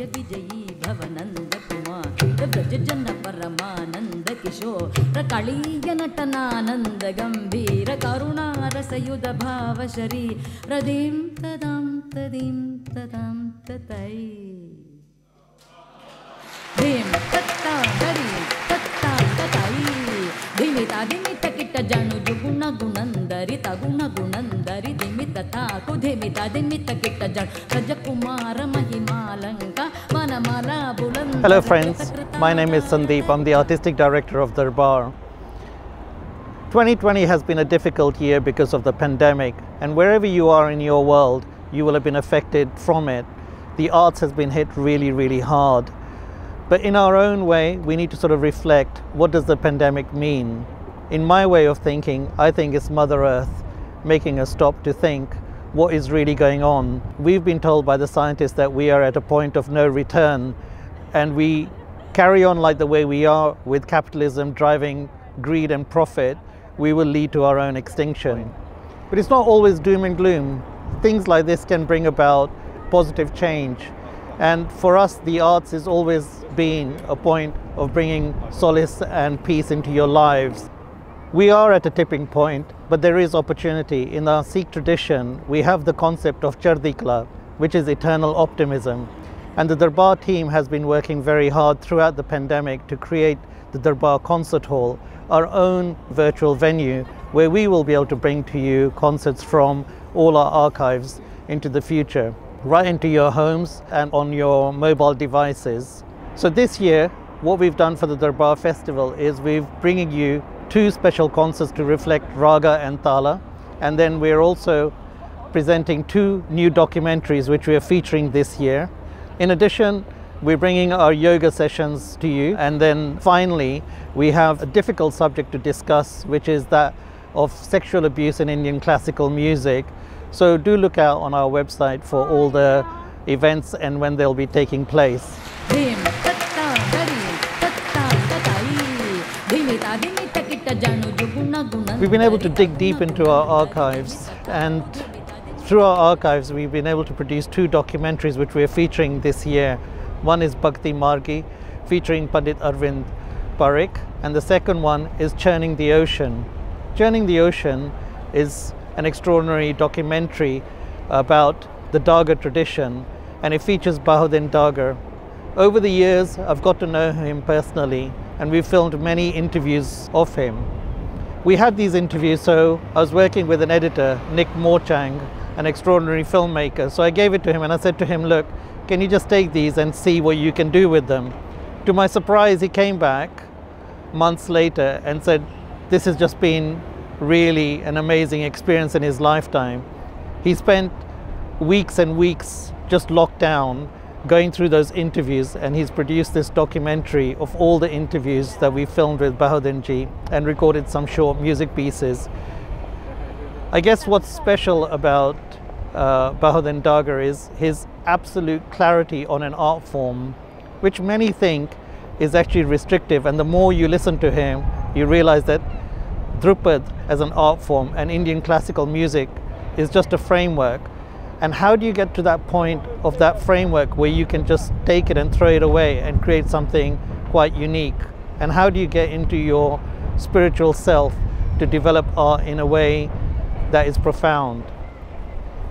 विजयी भव नन्द कुमार व्रज जन परमानन्द किशोर प्रकळीय नटनानन्द गम्भीर करुणारसयुध भाव शरीरदीं तदां तदीं तदां ततै ಧೀಂ ತತ್ತ ದರಿ ತತ್ತ ತತೈ ಧಿಮಿತ ಧಿಮಿತ ಕಿಟ್ಟ ಜಣುಜು ಗುಣ ಗುಣಂದರಿ ತಗುಣ ಗುಣಂದರಿ ಧಿಮಿತ ತಾಕು ಧಿಮಿತ ಧಿಮಿತ Kitta ಜಣ ರಜಕುಮಾರ ಮಹಿಮಾಲಂಕ ವನಮಲ ಬುಲಂದ Hello friends, my name is Sandeep. I'm the artistic director of Darbar. 2020 has been a difficult year because of the pandemic and wherever you are in your world, you will have been affected from it. The arts has been hit really, really hard. But in our own way, we need to sort of reflect what does the pandemic mean? In my way of thinking, I think it's Mother Earth making us stop to think what is really going on. We've been told by the scientists that we are at a point of no return and we carry on like the way we are with capitalism driving greed and profit, we will lead to our own extinction. But it's not always doom and gloom. Things like this can bring about positive change. And for us, the arts has always been a point of bringing solace and peace into your lives. We are at a tipping point, but there is opportunity. In our Sikh tradition, we have the concept of Chardi Kala, which is eternal optimism. And the Darbar team has been working very hard throughout the pandemic to create the Darbar Concert Hall, our own virtual venue where we will be able to bring to you concerts from all our archives into the future, right into your homes and on your mobile devices. So this year, what we've done for the Darbar Festival is we're bringing you two special concerts to reflect Raga and Tala, and then we're also presenting two new documentaries which we are featuring this year. In addition, we're bringing our yoga sessions to you, and then finally, we have a difficult subject to discuss, which is that of sexual abuse in Indian classical music. So do look out on our website for all the events and when they'll be taking place. We've been able to dig deep into our archives, and through our archives, we've been able to produce two documentaries which we're featuring this year. One is Bhakti Margi, featuring Pandit Arvind Parikh, and the second one is Churning the Ocean. Churning the Ocean is an extraordinary documentary about the Dagar tradition, and it features Bahauddin Dagar. Over the years, I've got to know him personally, and we've filmed many interviews of him. We had these interviews, so I was working with an editor, Nick Morchang, an extraordinary filmmaker. So I gave it to him and I said to him, Look, can you just take these and see what you can do with them? To my surprise, he came back months later and said, This has just been really an amazing experience in his lifetime. He spent weeks and weeks just locked down going through those interviews and he's produced this documentary of all the interviews that we filmed with Bahauddin ji and recorded some short music pieces. I guess what's special about uh, Bahauddin Dagar is his absolute clarity on an art form, which many think is actually restrictive. And the more you listen to him, you realize that Dhrupad as an art form and Indian classical music is just a framework. And how do you get to that point of that framework where you can just take it and throw it away and create something quite unique? And how do you get into your spiritual self to develop art in a way that is profound?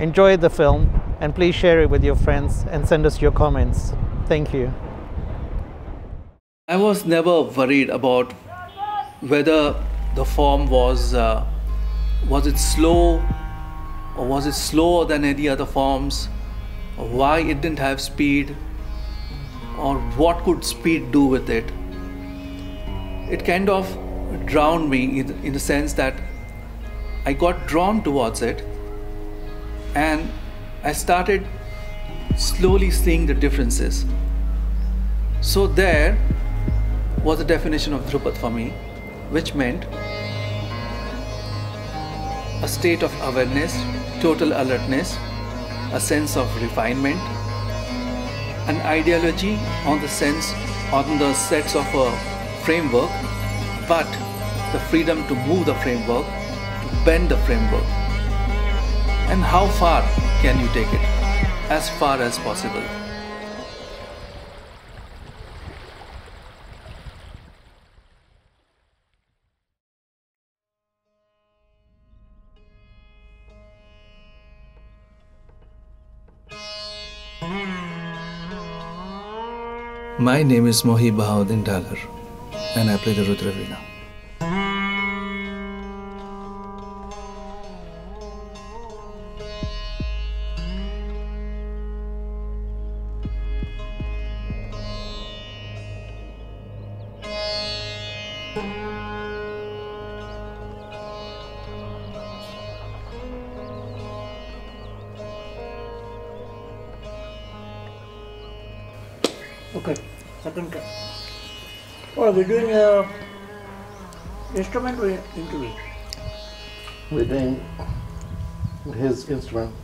Enjoy the film and please share it with your friends and send us your comments. Thank you. I was never worried about whether the form was uh, was it slow or was it slower than any other forms? Or why it didn't have speed? Or what could speed do with it? It kind of drowned me in, in the sense that i got drawn towards it and i started slowly seeing the differences. So there was a definition of Dhrupad for me, which meant a state of awareness, total alertness, a sense of refinement, an ideology on the sense, on the sets of a framework, but the freedom to move the framework, to bend the framework. And how far can you take it? As far as possible. My name is Mohi Bahauddin Dagar, and I play the Rudraveena. Okay, second track. Oh, we're doing a instrument or interview? We're doing his instrument.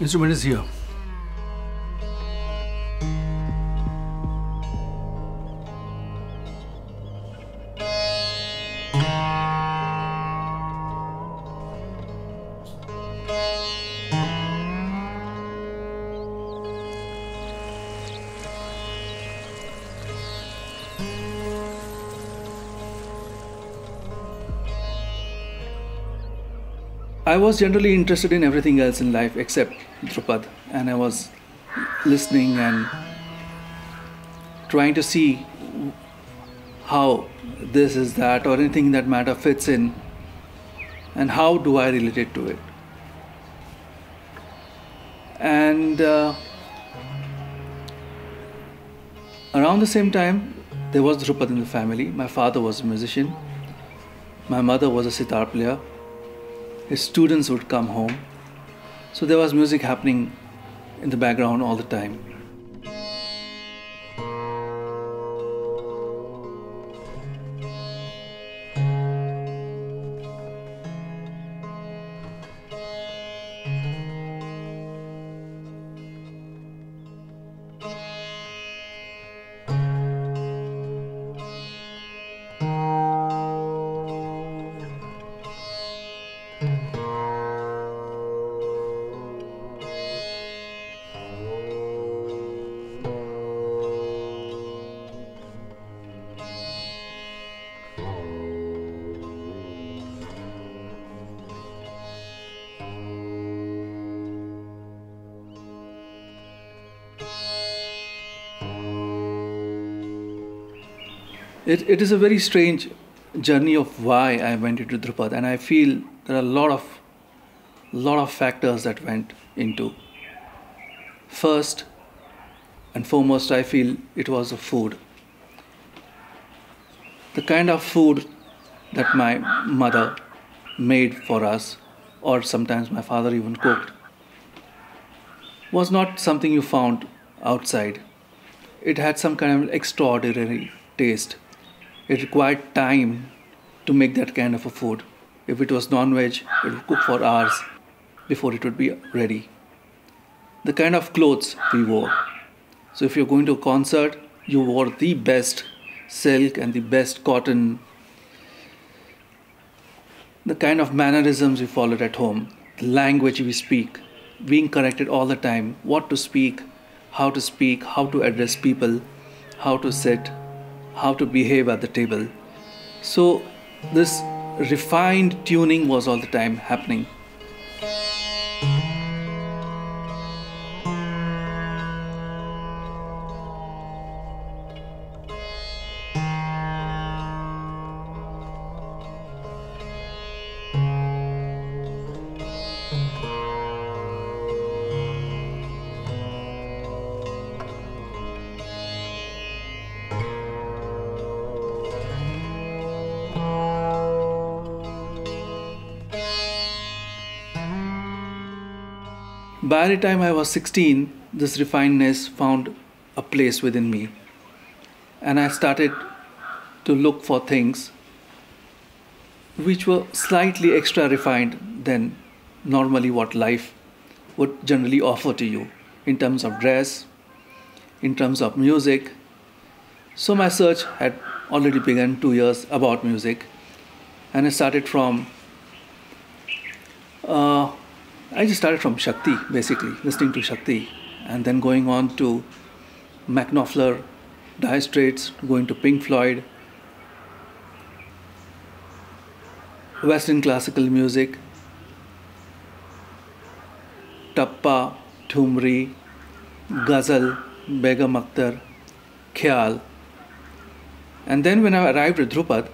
Instrument is here. I was generally interested in everything else in life except Dhrupad, and I was listening and trying to see how this is that or anything that matter fits in, and how do I relate it to it. And uh, around the same time, there was Dhrupad in the family. My father was a musician. My mother was a sitar player his students would come home. So there was music happening in the background all the time. It, it is a very strange journey of why I went into Dhrupad, and I feel there are a lot of lot of factors that went into. First and foremost, I feel it was the food. The kind of food that my mother made for us, or sometimes my father even cooked, was not something you found outside. It had some kind of extraordinary taste. It required time to make that kind of a food. If it was non veg, it would cook for hours before it would be ready. The kind of clothes we wore. So, if you're going to a concert, you wore the best silk and the best cotton. The kind of mannerisms we followed at home, the language we speak, being corrected all the time, what to speak, how to speak, how to address people, how to sit, how to behave at the table. So, this refined tuning was all the time happening. By the time I was 16, this refinedness found a place within me. And I started to look for things which were slightly extra refined than normally what life would generally offer to you in terms of dress, in terms of music. So my search had already begun two years about music, and I started from. Uh, I just started from Shakti, basically, listening to Shakti, and then going on to Mark Knopfler, Dire Straits, going to Pink Floyd, Western classical music, Tappa, Thumri, Ghazal, Begum Akhtar, Khyal. And then when I arrived at Dhrupad,